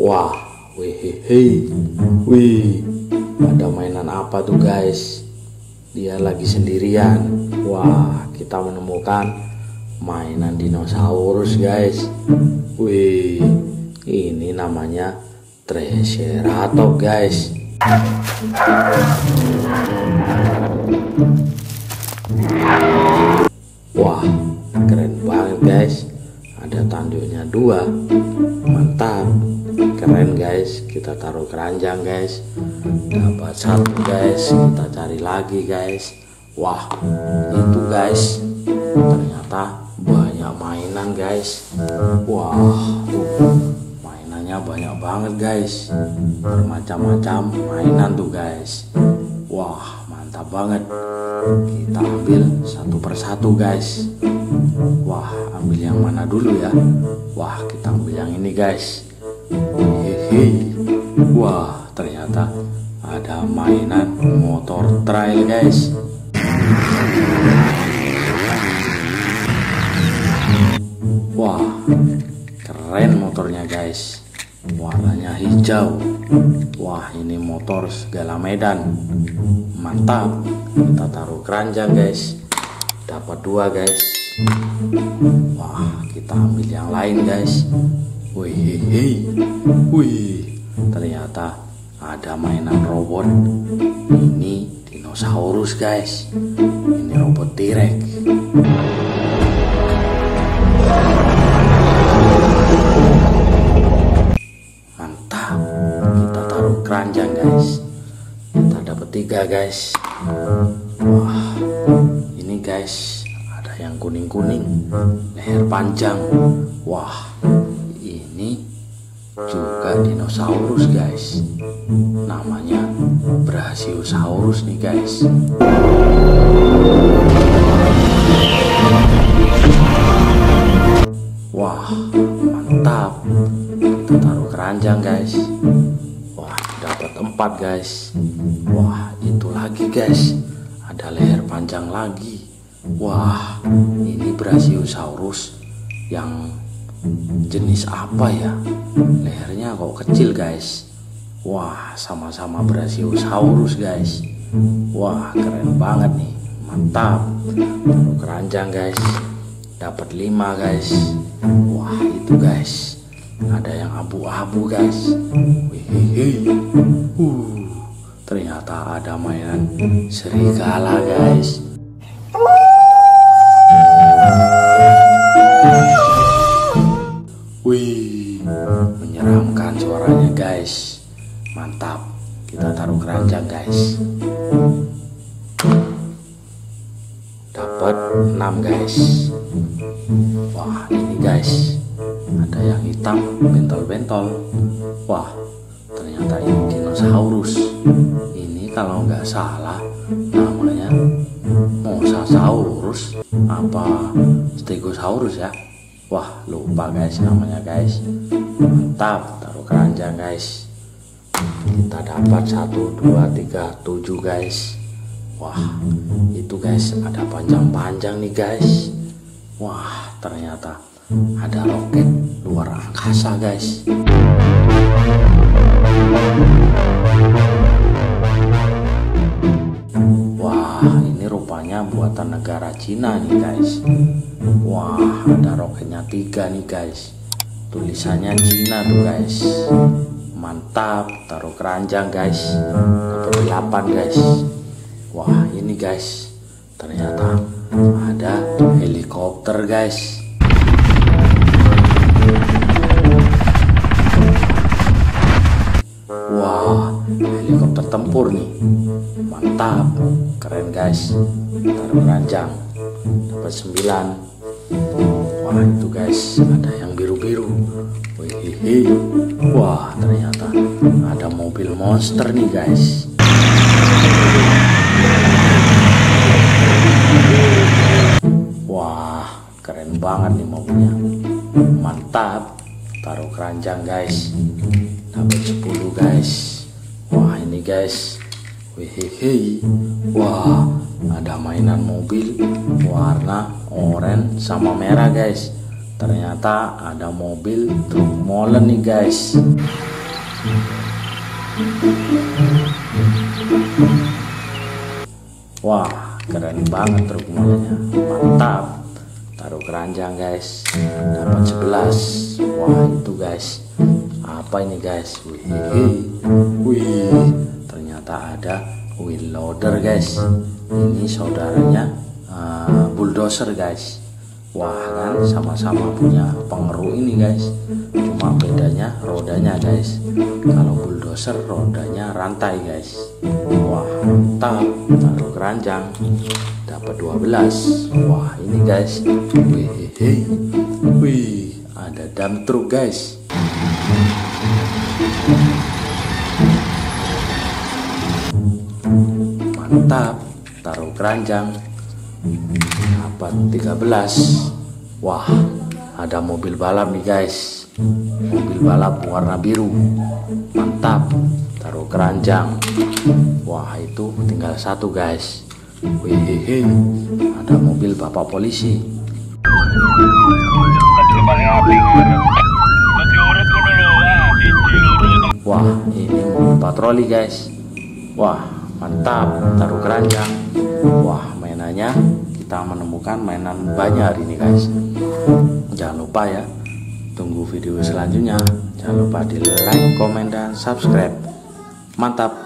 Wah, wih, wih, ada mainan apa tuh guys? Dia lagi sendirian. Wah, kita menemukan mainan dinosaurus guys. Wih, ini namanya Triceratops guys. Wah, keren banget guys. Tanduknya dua. Mantap. Keren guys. Kita taruh keranjang guys. Dapat satu guys. Kita cari lagi guys. Wah, itu guys. Ternyata banyak mainan guys. Wah, mainannya banyak banget guys. Bermacam-macam mainan tuh guys. Wah, mantap banget. Kita ambil satu persatu guys. Wah, ambil yang mana dulu ya? Wah, kita ambil yang ini guys. Hehehe. Wah, ternyata ada mainan motor trail guys. Wah, keren motornya guys. Warnanya hijau. Wah, ini motor segala medan. Mantap. Kita taruh keranjang guys. Dapat dua guys. Wah, kita ambil yang lain guys. Wih, wih, ternyata ada mainan robot. Ini dinosaurus guys. Ini robot T-Rex. Mantap. Kita taruh keranjang guys. Kita dapat tiga guys. Wah, ini guys yang kuning-kuning, leher panjang. Wah, ini juga dinosaurus guys. Namanya Brachiosaurus nih guys. Wah, mantap. Kita taruh keranjang guys. Wah, dapat empat guys. Wah, itu lagi guys. Ada leher panjang lagi. Wah, ini Brachiosaurus yang jenis apa ya? Lehernya kok kecil guys. Wah, sama-sama Brachiosaurus guys. Wah, keren banget nih. Mantap. Taruh keranjang guys. Dapat lima guys. Wah, itu guys. Ada yang abu-abu guys. Wih, uh, ternyata ada mainan serigala guys. Dapat 6 guys. Wah, ini guys. Ada yang hitam bentol-bentol. Wah, ternyata ini dinosaurus. Ini kalau nggak salah namanya Mosasaurus apa Stegosaurus ya. Wah, lupa guys namanya guys. Mantap, taruh keranjang guys. Kita dapat 1 2 3 7 guys. Wah, itu guys ada panjang-panjang nih guys. Wah, ternyata ada roket luar angkasa guys. Wah, ini rupanya buatan negara Cina nih guys. Wah, ada roketnya tiga nih guys. Tulisannya Cina tuh guys. Mantap, taruh keranjang guys. Dapat delapan guys. Wah, ini guys. Ternyata ada helikopter guys. Wah, helikopter tempur nih. Mantap, keren guys. Taruh keranjang. Dapat sembilan. Wah, itu guys, ada yang biru-biru. Wah, ternyata ada mobil monster nih guys. Banget nih mobilnya. Mantap. Taruh keranjang, guys. Dapat 10, guys. Wah, ini guys. Wih, wah, ada mainan mobil warna oranye sama merah, guys. ternyata ada mobil truk molen nih guys wah keren banget truk molennya mantap taruh keranjang guys. Dapat 11 wah itu guys. Apa ini guys? Wih. Wih. Ternyata ada wheel loader guys. Ini saudaranya uh, bulldozer guys. Wah kan sama-sama punya pengeru ini guys. Cuma bedanya rodanya guys. Kalau bulldozer rodanya rantai guys. Wah mantap. Taruh keranjang dapat 12 wah ini guys. Wih wih ada dump truck guys. Mantap. Taruh keranjang. Dapat 13 wah ada mobil balap nih guys. Mobil balap warna biru. Mantap. Taruh keranjang. Wah itu tinggal satu guys ada mobil bapak polisi Wah, ini mobil patroli guys. Wah, mantap. Taruh keranjang. Wah, mainannya kita menemukan mainan banyak hari ini guys. Jangan lupa ya, tunggu video selanjutnya. Jangan lupa di like, komen, dan subscribe. Mantap.